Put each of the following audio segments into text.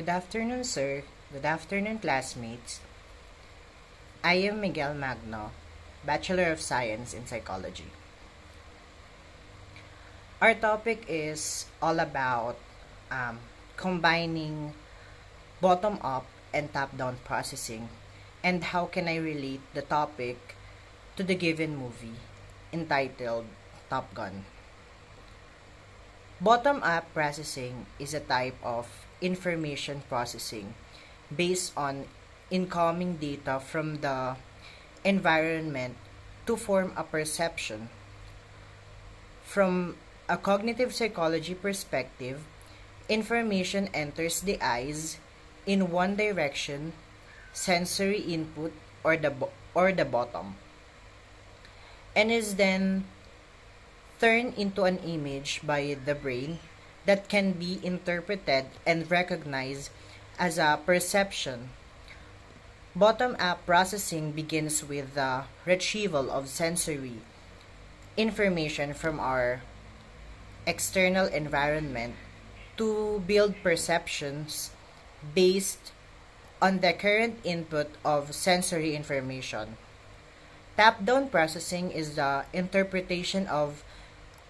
Good afternoon, sir. Good afternoon, classmates. I am Miguel Magno, Bachelor of Science in Psychology. Our topic is all about um, combining bottom up and top down processing and how can I relate the topic to the given movie entitled Top Gun. Bottom up processing is a type of information processing based on incoming data from the environment to form a perception. From a cognitive psychology perspective, information enters the eyes in one direction, sensory input or the or the bottom, and is then turned into an image by the brain that can be interpreted and recognized as a perception. Bottom up processing begins with the retrieval of sensory information from our external environment to build perceptions based on the current input of sensory information. Top down processing is the interpretation of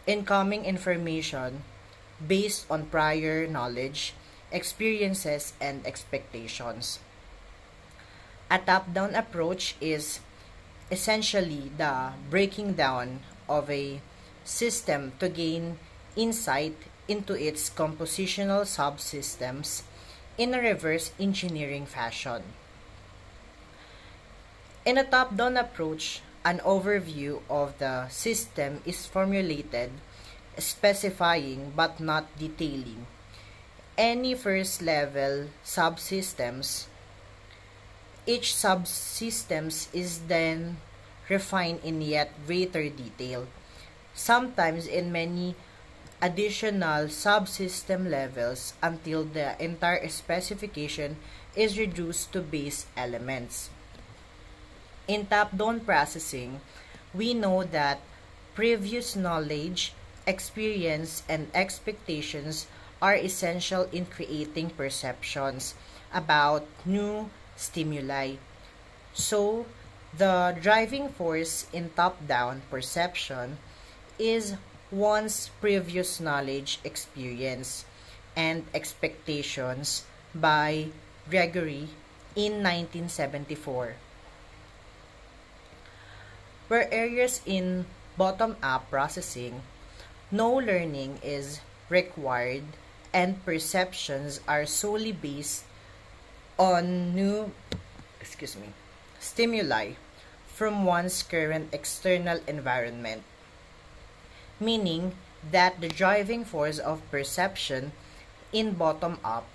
incoming information based on prior knowledge, experiences, and expectations. A top down approach is essentially the breaking down of a system to gain insight into its compositional subsystems in a reverse engineering fashion. In a top down approach, an overview of the system is formulated specifying but not detailing any first level subsystems. Each subsystems is then refined in yet greater detail, sometimes in many additional subsystem levels until the entire specification is reduced to base elements. In top-down processing, we know that previous knowledge, experience, and expectations are essential in creating perceptions about new stimuli. So, the driving force in top-down perception is one's previous knowledge, experience, and expectations by Gregory in 1974 where areas in bottom-up processing, no learning is required and perceptions are solely based on new excuse me stimuli from one's current external environment. Meaning that the driving force of perception in bottom up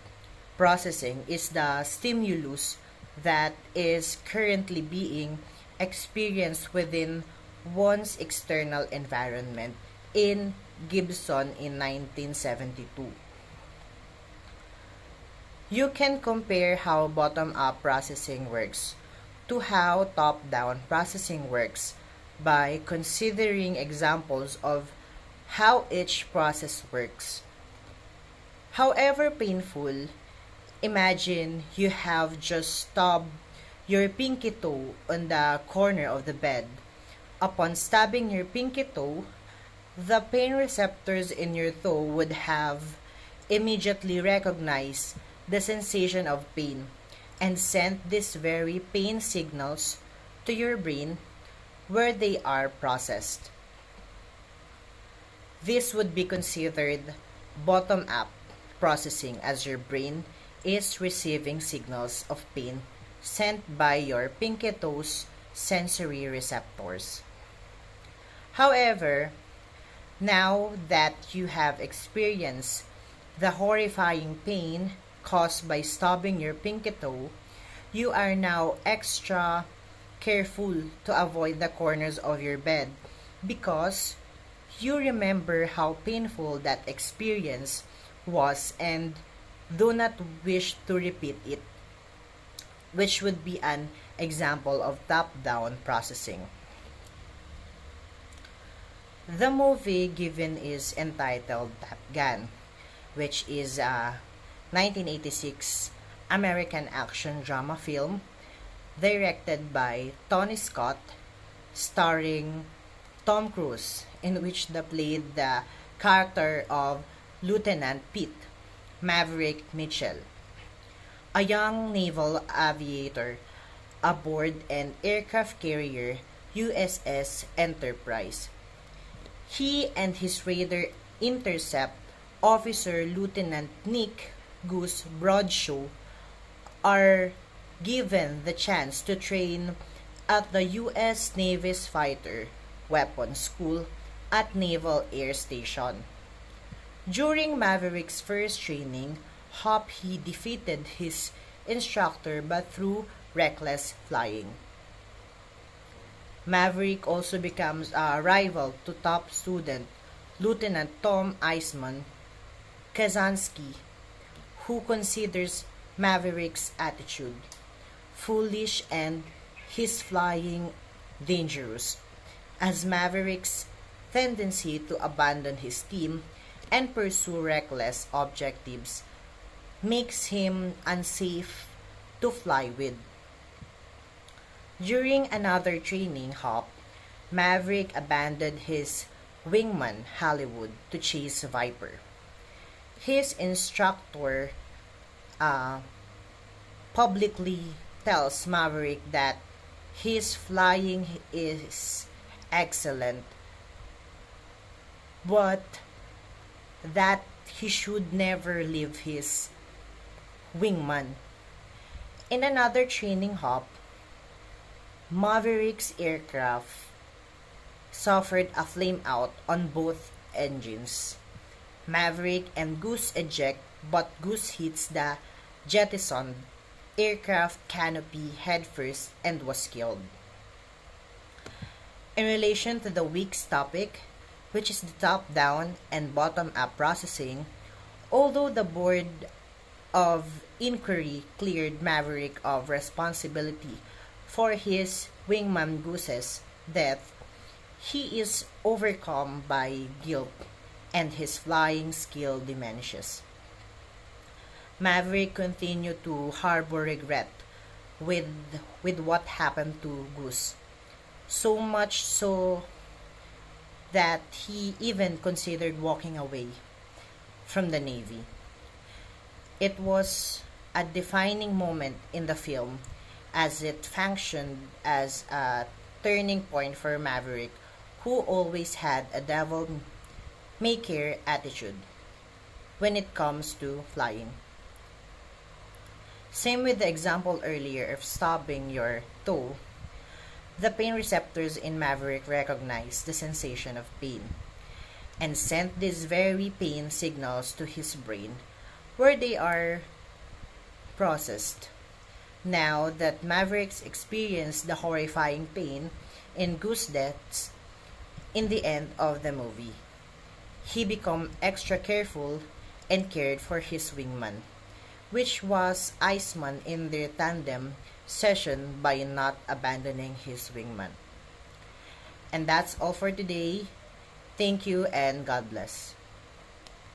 processing is the stimulus that is currently being experienced within one's external environment in Gibson in 1972. You can compare how bottom-up processing works to how top-down processing works by considering examples of how each process works. However painful, imagine you have just stubbed your pinky toe on the corner of the bed. Upon stabbing your pinky toe, the pain receptors in your toe would have immediately recognized the sensation of pain and sent these very pain signals to your brain where they are processed. This would be considered bottom up processing as your brain is receiving signals of pain sent by your pinky toes sensory receptors. However, now that you have experienced the horrifying pain caused by stabbing your pinky toe, you are now extra careful to avoid the corners of your bed because you remember how painful that experience was and do not wish to repeat it which would be an example of top-down processing. The movie given is entitled Top Gun, which is a 1986 American action drama film directed by Tony Scott, starring Tom Cruise, in which they played the character of Lieutenant Pete Maverick Mitchell, a young naval aviator aboard an aircraft carrier USS Enterprise. He and his radar intercept Officer Lieutenant Nick Goose Bradshaw are given the chance to train at the U.S. Navy's Fighter Weapons School at Naval Air Station. During Maverick's first training, Hop he defeated his instructor but through reckless flying. Maverick also becomes a rival to top student Lieutenant Tom Iceman Kazansky, who considers Maverick's attitude foolish and his flying dangerous, as Maverick's tendency to abandon his team and pursue reckless objectives makes him unsafe to fly with. During another training hop, Maverick abandoned his wingman Hollywood to chase Viper. His instructor uh, publicly tells Maverick that his flying is excellent, but that he should never leave his wingman. In another training hop, Maverick's aircraft suffered a flameout on both engines. Maverick and Goose eject, but Goose hits the jettisoned aircraft canopy headfirst and was killed. In relation to the week's topic, which is the top-down and bottom-up processing, although the board of inquiry cleared Maverick of responsibility for his wingman Goose's death, he is overcome by guilt and his flying skill diminishes. Maverick continued to harbor regret with with what happened to Goose. So much so that he even considered walking away from the Navy. It was a defining moment in the film as it functioned as a turning point for Maverick, who always had a devil may care attitude when it comes to flying. Same with the example earlier of stopping your toe. The pain receptors in Maverick recognize the sensation of pain and sent these very pain signals to his brain where they are processed. Now that Mavericks experienced the horrifying pain in Goose deaths in the end of the movie, he became extra careful and cared for his wingman which was Iceman in their tandem session by not abandoning his wingman. And that's all for today. Thank you and God bless.